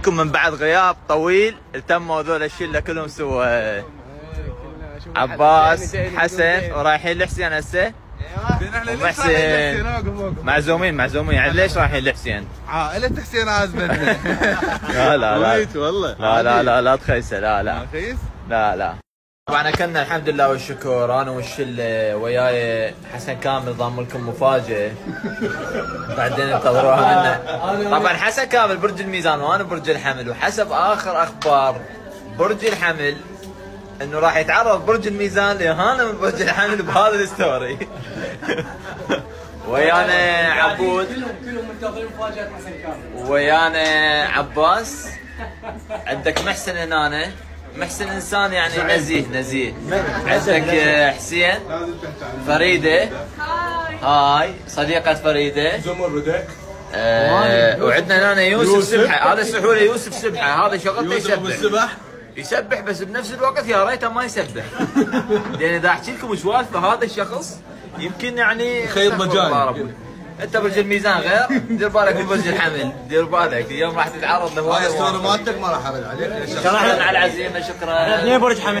لكم من بعد غياب طويل التموا هذول الشله كلهم سوا عباس حسن ورايحين لحسين هسه. ومحسن. معزومين معزومين. يعني ليش رايحين لحسين؟ عائلة حسين عازمنا لا لا لا. والله. لا لا لا لا تخيسه لا لا. لا لا. طبعا أكلنا الحمد لله والشكر. أنا والشله وياي حسن كامل ضام لكم مفاجأة. بعدين انتظروها منا. طبعا حسن كامل برج الميزان وأنا برج الحمل. وحسب آخر أخبار برج الحمل إنه راح يتعرض برج الميزان لاهانه من برج الحمل بهذا الستوري. ويانا عبود. كلهم كلهم منتظرين مفاجأة حسن كامل. ويانا عباس. عندك محسن هنا. محسن إنسان يعني نزيه نزيه. عندك حسين؟ فريدة؟ هاي. صديقة فريدة؟ زمردة آه وعندنا هنا يوسف سبحة. هذا سحوله يوسف سبحة. هذا شغلته يسبح. يسبح بس بنفس الوقت يا ريته ما يسبح. لأن إذا أحكي لكم سوالف هذا الشخص يمكن يعني خيط استغفر مجاني. الله ربي. انت برج الميزان غير دير بالك من برج الحمل. دير بالك اليوم راح تتعرض الصورة مالتك ما راح ارد عليك. شكرا على العزيمة شكرا. برج حمل.